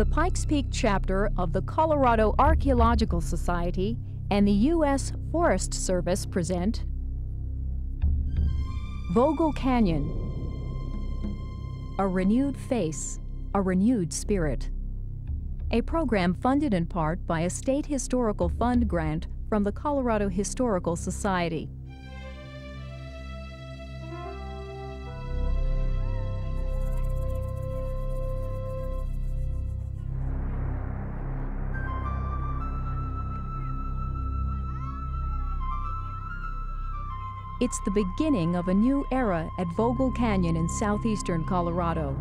The Pikes Peak chapter of the Colorado Archaeological Society and the U.S. Forest Service present Vogel Canyon A Renewed Face, a Renewed Spirit. A program funded in part by a State Historical Fund grant from the Colorado Historical Society. It's the beginning of a new era at Vogel Canyon in southeastern Colorado.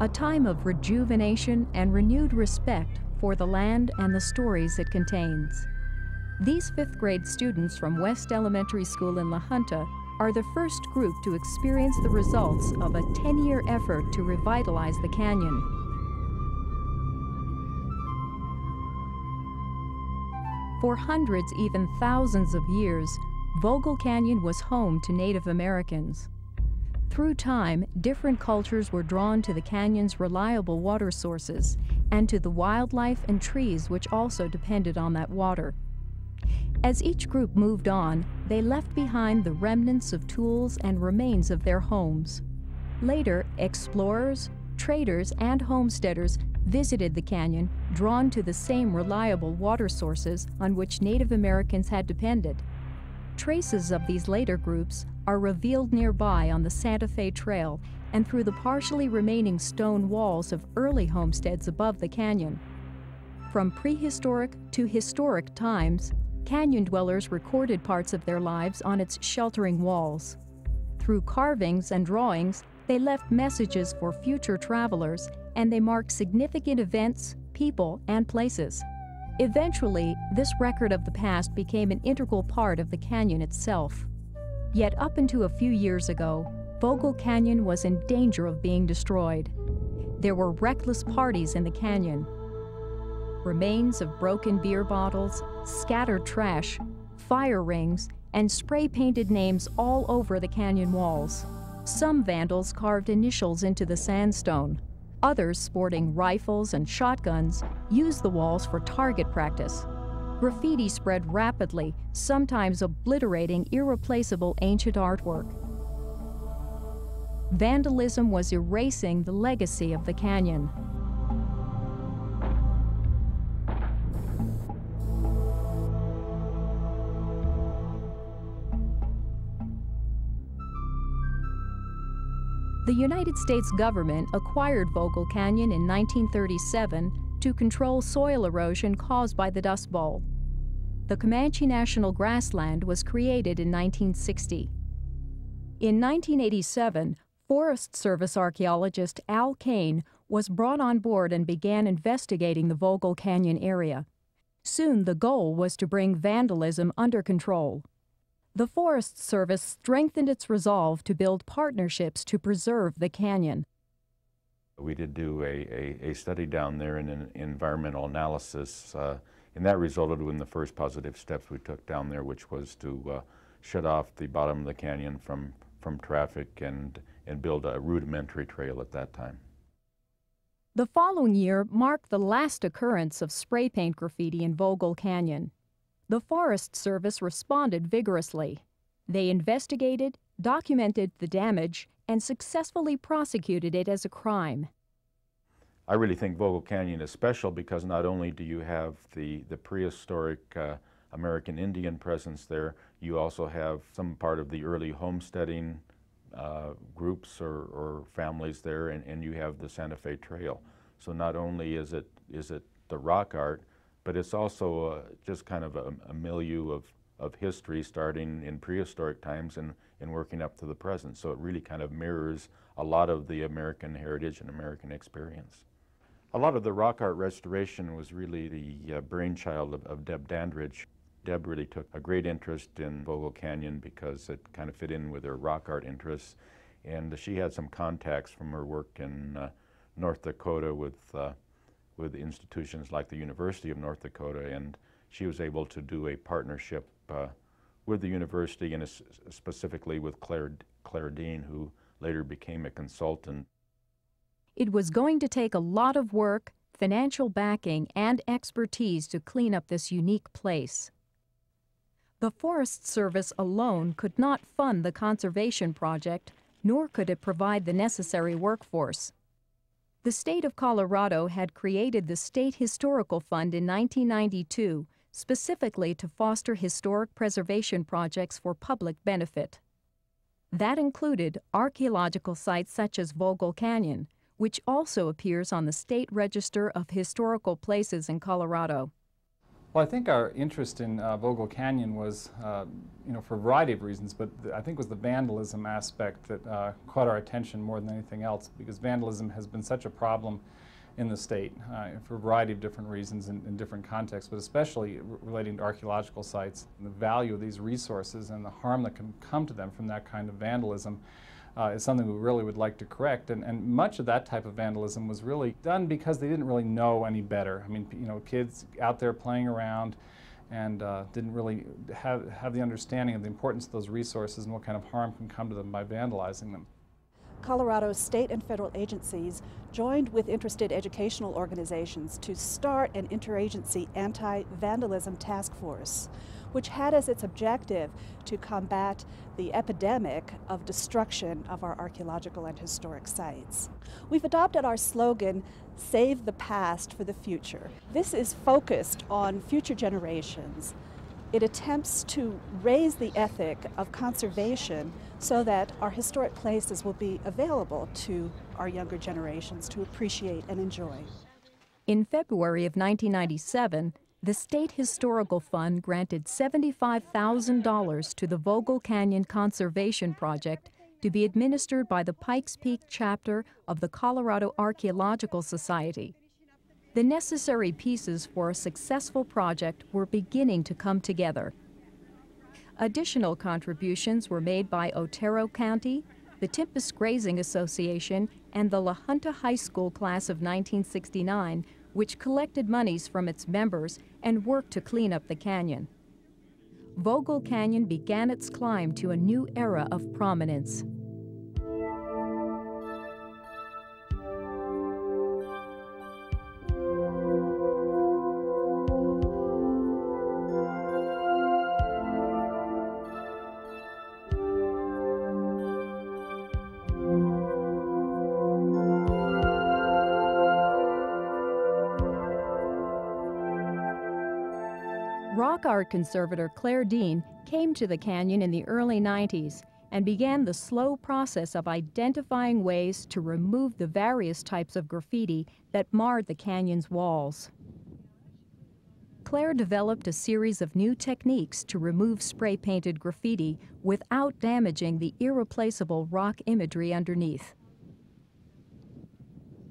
A time of rejuvenation and renewed respect for the land and the stories it contains. These fifth grade students from West Elementary School in La Junta are the first group to experience the results of a 10 year effort to revitalize the canyon. For hundreds, even thousands of years, Vogel Canyon was home to Native Americans. Through time, different cultures were drawn to the canyon's reliable water sources and to the wildlife and trees which also depended on that water. As each group moved on, they left behind the remnants of tools and remains of their homes. Later, explorers, traders, and homesteaders visited the canyon, drawn to the same reliable water sources on which Native Americans had depended. Traces of these later groups are revealed nearby on the Santa Fe Trail and through the partially remaining stone walls of early homesteads above the canyon. From prehistoric to historic times, canyon dwellers recorded parts of their lives on its sheltering walls. Through carvings and drawings, they left messages for future travelers and they marked significant events, people, and places. Eventually, this record of the past became an integral part of the canyon itself. Yet up until a few years ago, Vogel Canyon was in danger of being destroyed. There were reckless parties in the canyon. Remains of broken beer bottles, scattered trash, fire rings, and spray-painted names all over the canyon walls. Some vandals carved initials into the sandstone. Others, sporting rifles and shotguns, used the walls for target practice. Graffiti spread rapidly, sometimes obliterating irreplaceable ancient artwork. Vandalism was erasing the legacy of the canyon. The United States government acquired Vogel Canyon in 1937 to control soil erosion caused by the Dust Bowl. The Comanche National Grassland was created in 1960. In 1987, Forest Service archaeologist Al Kane was brought on board and began investigating the Vogel Canyon area. Soon the goal was to bring vandalism under control. The Forest Service strengthened its resolve to build partnerships to preserve the canyon. We did do a, a, a study down there in an environmental analysis, uh, and that resulted in the first positive steps we took down there, which was to uh, shut off the bottom of the canyon from, from traffic and, and build a rudimentary trail at that time. The following year marked the last occurrence of spray paint graffiti in Vogel Canyon. The Forest Service responded vigorously. They investigated, documented the damage, and successfully prosecuted it as a crime. I really think Vogel Canyon is special because not only do you have the, the prehistoric uh, American Indian presence there, you also have some part of the early homesteading uh, groups or, or, families there, and, and you have the Santa Fe Trail. So not only is it, is it the rock art, but it's also uh, just kind of a, a, milieu of, of history starting in prehistoric times and, and working up to the present. So it really kind of mirrors a lot of the American heritage and American experience. A lot of the rock art restoration was really the uh, brainchild of, of Deb Dandridge. Deb really took a great interest in Vogel Canyon because it kind of fit in with her rock art interests. And she had some contacts from her work in uh, North Dakota with uh, with institutions like the University of North Dakota, and she was able to do a partnership uh, with the university and specifically with Claire, Claire Dean, who later became a consultant. It was going to take a lot of work, financial backing, and expertise to clean up this unique place. The Forest Service alone could not fund the conservation project, nor could it provide the necessary workforce. The state of Colorado had created the State Historical Fund in 1992 specifically to foster historic preservation projects for public benefit. That included archaeological sites such as Vogel Canyon, which also appears on the State Register of Historical Places in Colorado. Well, I think our interest in uh, Vogel Canyon was, uh, you know, for a variety of reasons, but I think it was the vandalism aspect that uh, caught our attention more than anything else, because vandalism has been such a problem in the state uh, for a variety of different reasons in, in different contexts, but especially relating to archaeological sites and the value of these resources and the harm that can come to them from that kind of vandalism. Uh, is something we really would like to correct. And, and much of that type of vandalism was really done because they didn't really know any better. I mean, you know, kids out there playing around and uh, didn't really have, have the understanding of the importance of those resources and what kind of harm can come to them by vandalizing them. Colorado's state and federal agencies joined with interested educational organizations to start an interagency anti-vandalism task force, which had as its objective to combat the epidemic of destruction of our archaeological and historic sites. We've adopted our slogan, Save the Past for the Future. This is focused on future generations. It attempts to raise the ethic of conservation so that our historic places will be available to our younger generations to appreciate and enjoy. In February of 1997, the State Historical Fund granted $75,000 to the Vogel Canyon Conservation Project to be administered by the Pikes Peak chapter of the Colorado Archaeological Society. The necessary pieces for a successful project were beginning to come together. Additional contributions were made by Otero County, the Timpas Grazing Association, and the La Junta High School class of 1969, which collected monies from its members and worked to clean up the canyon. Vogel Canyon began its climb to a new era of prominence. Rock art conservator Claire Dean came to the canyon in the early 90s and began the slow process of identifying ways to remove the various types of graffiti that marred the canyon's walls. Claire developed a series of new techniques to remove spray painted graffiti without damaging the irreplaceable rock imagery underneath.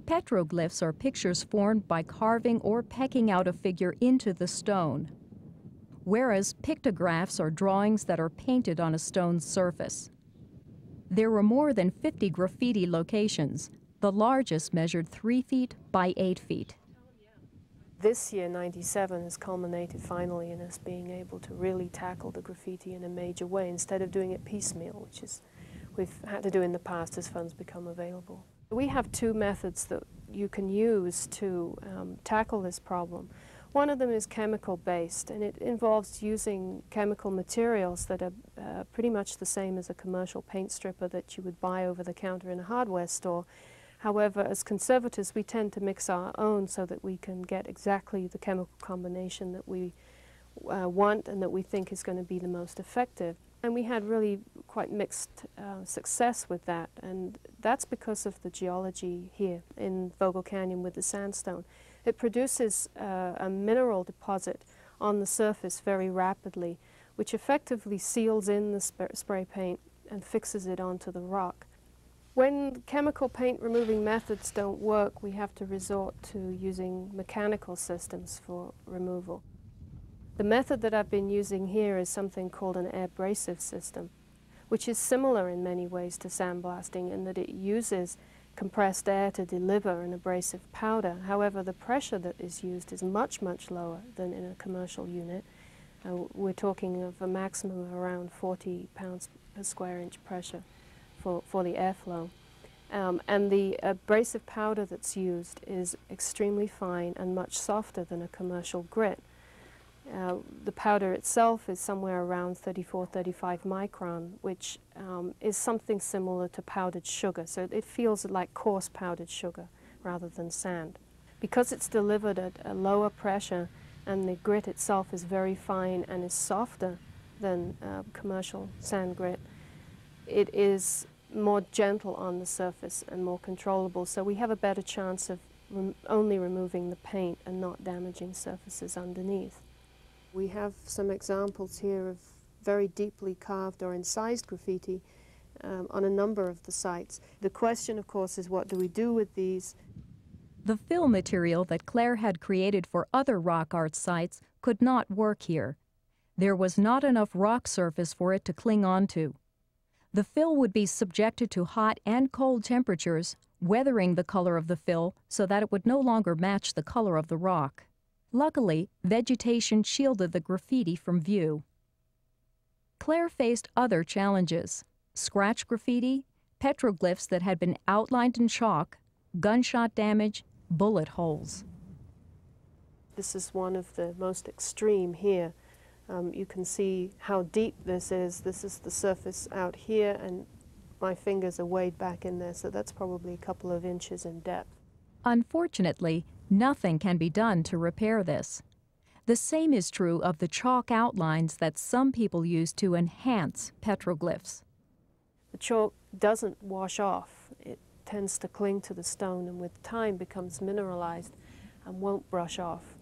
Petroglyphs are pictures formed by carving or pecking out a figure into the stone whereas pictographs are drawings that are painted on a stone surface. There were more than 50 graffiti locations. The largest measured 3 feet by 8 feet. This year, 97, has culminated finally in us being able to really tackle the graffiti in a major way instead of doing it piecemeal, which is we've had to do in the past as funds become available. We have two methods that you can use to um, tackle this problem. One of them is chemical based and it involves using chemical materials that are uh, pretty much the same as a commercial paint stripper that you would buy over the counter in a hardware store. However, as conservators, we tend to mix our own so that we can get exactly the chemical combination that we uh, want and that we think is going to be the most effective. And we had really quite mixed uh, success with that, and that's because of the geology here in Vogel Canyon with the sandstone. It produces uh, a mineral deposit on the surface very rapidly, which effectively seals in the sp spray paint and fixes it onto the rock. When chemical paint removing methods don't work, we have to resort to using mechanical systems for removal. The method that I've been using here is something called an abrasive system, which is similar in many ways to sandblasting in that it uses compressed air to deliver an abrasive powder. However, the pressure that is used is much, much lower than in a commercial unit. Uh, we're talking of a maximum of around 40 pounds per square inch pressure for, for the airflow. Um, and the abrasive powder that's used is extremely fine and much softer than a commercial grit. Uh, the powder itself is somewhere around 34, 35 micron, which um, is something similar to powdered sugar. So it feels like coarse powdered sugar rather than sand. Because it's delivered at a lower pressure and the grit itself is very fine and is softer than uh, commercial sand grit, it is more gentle on the surface and more controllable. So we have a better chance of rem only removing the paint and not damaging surfaces underneath. We have some examples here of very deeply carved or incised graffiti um, on a number of the sites. The question, of course, is what do we do with these? The fill material that Claire had created for other rock art sites could not work here. There was not enough rock surface for it to cling onto. The fill would be subjected to hot and cold temperatures, weathering the color of the fill so that it would no longer match the color of the rock. Luckily, vegetation shielded the graffiti from view. Claire faced other challenges scratch graffiti, petroglyphs that had been outlined in chalk, gunshot damage, bullet holes. This is one of the most extreme here. Um, you can see how deep this is. This is the surface out here, and my fingers are weighed back in there, so that's probably a couple of inches in depth. Unfortunately, nothing can be done to repair this. The same is true of the chalk outlines that some people use to enhance petroglyphs. The chalk doesn't wash off. It tends to cling to the stone and with time becomes mineralized and won't brush off.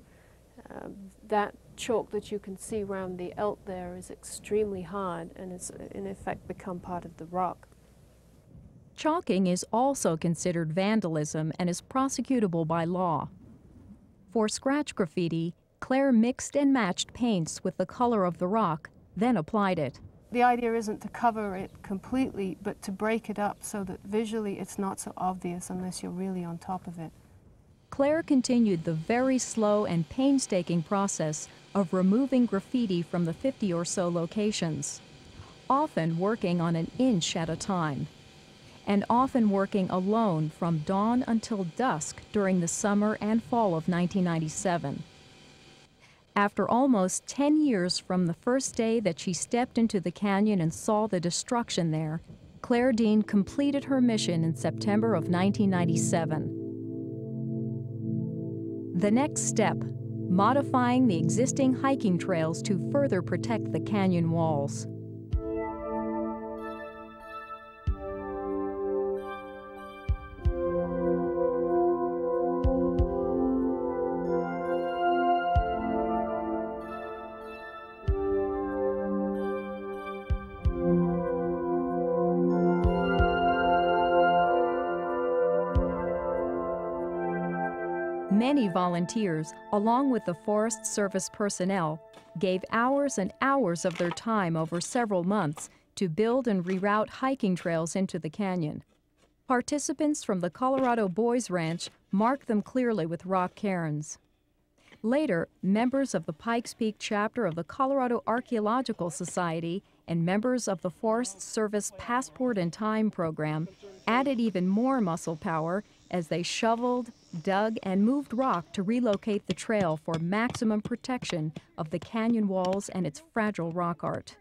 Um, that chalk that you can see around the Elk there is extremely hard and has in effect become part of the rock. Chalking is also considered vandalism and is prosecutable by law. For scratch graffiti, Claire mixed and matched paints with the color of the rock, then applied it. The idea isn't to cover it completely, but to break it up so that visually it's not so obvious unless you're really on top of it. Claire continued the very slow and painstaking process of removing graffiti from the 50 or so locations, often working on an inch at a time, and often working alone from dawn until dusk during the summer and fall of 1997. After almost 10 years from the first day that she stepped into the canyon and saw the destruction there, Claire Dean completed her mission in September of 1997. The next step, modifying the existing hiking trails to further protect the canyon walls. Many volunteers, along with the Forest Service personnel, gave hours and hours of their time over several months to build and reroute hiking trails into the canyon. Participants from the Colorado Boys Ranch marked them clearly with rock cairns. Later, members of the Pikes Peak chapter of the Colorado Archaeological Society and members of the Forest Service Passport in Time program added even more muscle power as they shoveled, dug, and moved rock to relocate the trail for maximum protection of the canyon walls and its fragile rock art.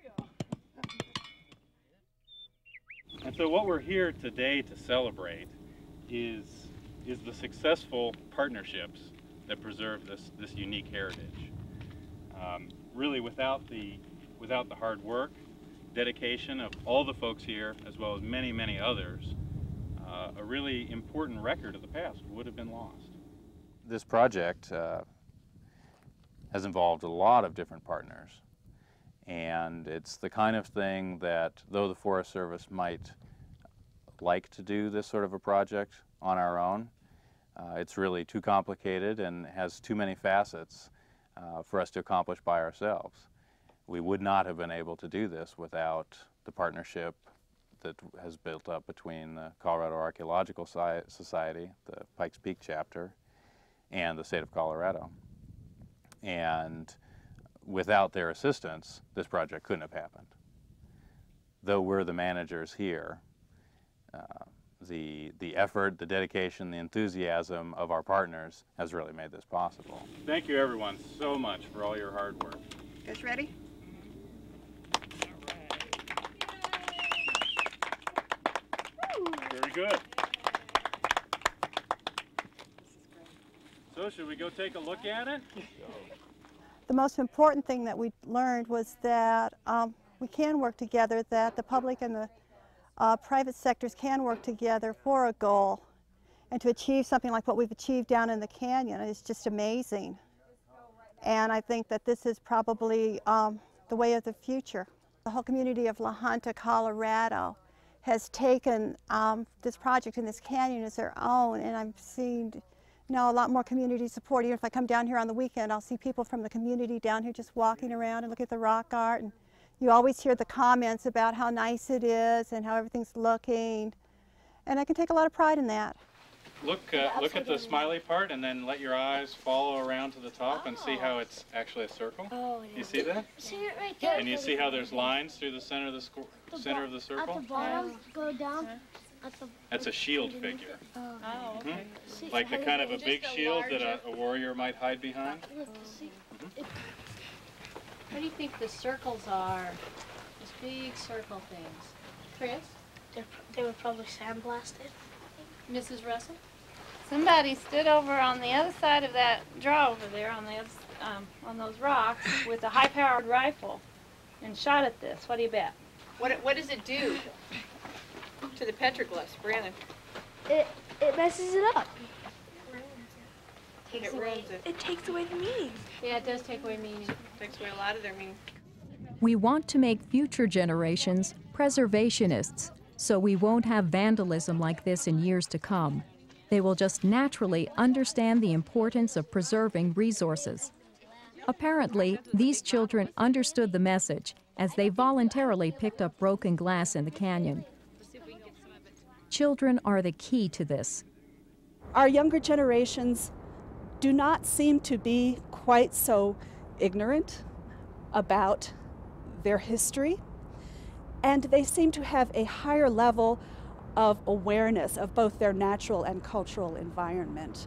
And so what we're here today to celebrate is, is the successful partnerships that preserve this, this unique heritage. Um, really without the, without the hard work, dedication of all the folks here, as well as many, many others, uh, a really important record of the past would have been lost. This project uh, has involved a lot of different partners. And it's the kind of thing that, though the Forest Service might like to do this sort of a project on our own, uh, it's really too complicated and has too many facets uh, for us to accomplish by ourselves. We would not have been able to do this without the partnership that has built up between the Colorado Archaeological Society, the Pikes Peak chapter, and the state of Colorado. And without their assistance, this project couldn't have happened. Though we're the managers here, uh, the, the effort, the dedication, the enthusiasm of our partners has really made this possible. Thank you everyone so much for all your hard work. Guys ready? Very good. So should we go take a look at it? The most important thing that we learned was that um, we can work together, that the public and the uh, private sectors can work together for a goal and to achieve something like what we've achieved down in the canyon is just amazing. And I think that this is probably um, the way of the future. The whole community of La Junta, Colorado has taken um, this project in this canyon as their own and I've seen now a lot more community support. Even if I come down here on the weekend, I'll see people from the community down here just walking around and looking at the rock art. And you always hear the comments about how nice it is and how everything's looking. And I can take a lot of pride in that. Look, uh, look at the smiley part and then let your eyes follow around to the top and see how it's actually a circle. Oh, You see that? See it right there? And you see how there's lines through the center of the, squ- The center bo- of the circle? At circle? the bottom, go down. At the, That's a shield figure. oh, Mhm. see, Like the kind of a just big shield that a, a warrior might hide behind. look, see, it- What do you think the circles are? Those big circle things. Chris? they're, they were probably sandblasted. Mrs. Russell? Somebody stood over on the other side of that draw over there on the um, on those rocks with a high-powered rifle and shot at this. What do you bet? What, what does it do to the petroglyphs, Brandon? It it messes it up. It ruins it. It takes away the meaning. Yeah, it does take away meaning. Takes away a lot of their meaning. We want to make future generations preservationists, so we won't have vandalism like this in years to come. They will just naturally understand the importance of preserving resources. Apparently, these children understood the message as they voluntarily picked up broken glass in the canyon. Children are the key to this. Our younger generations do not seem to be quite so ignorant about their history, and they seem to have a higher level of awareness of both their natural and cultural environment.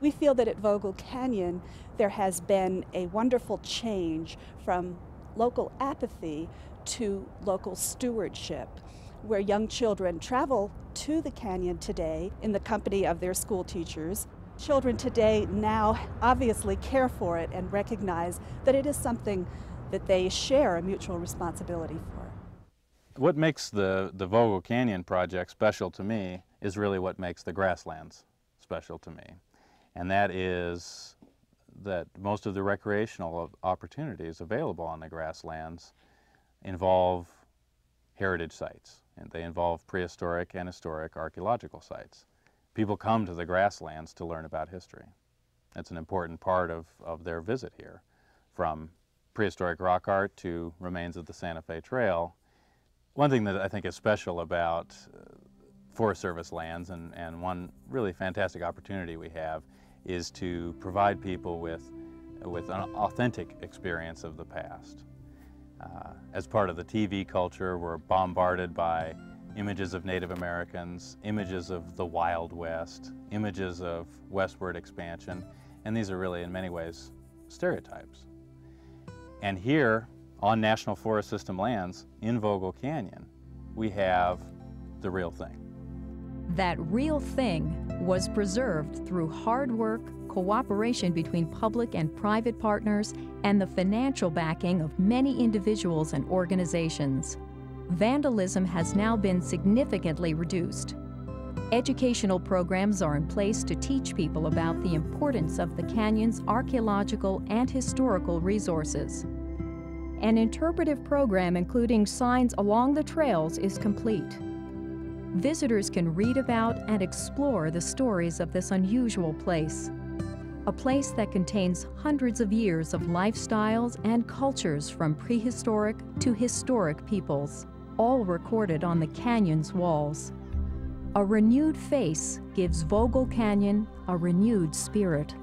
We feel that at Vogel Canyon there has been a wonderful change from local apathy to local stewardship, where young children travel to the canyon today in the company of their school teachers. Children today now obviously care for it and recognize that it is something that they share a mutual responsibility for. What makes the, the Vogel Canyon project special to me is really what makes the grasslands special to me. And that is that most of the recreational opportunities available on the grasslands involve heritage sites, and they involve prehistoric and historic archaeological sites. People come to the grasslands to learn about history. That's an important part of, of their visit here, from prehistoric rock art to remains of the Santa Fe Trail. One thing that I think is special about uh, Forest Service lands, and, and one really fantastic opportunity we have, is to provide people with, with an authentic experience of the past. Uh, as part of the TV culture, we're bombarded by images of Native Americans, images of the Wild West, images of westward expansion, and these are really, in many ways, stereotypes. And here, on National Forest System lands, in Vogel Canyon, we have the real thing. That real thing was preserved through hard work, cooperation between public and private partners, and the financial backing of many individuals and organizations. Vandalism has now been significantly reduced. Educational programs are in place to teach people about the importance of the canyon's archaeological and historical resources. An interpretive program including signs along the trails is complete. Visitors can read about and explore the stories of this unusual place. A place that contains hundreds of years of lifestyles and cultures from prehistoric to historic peoples, all recorded on the canyon's walls. A renewed face gives Vogel Canyon a renewed spirit.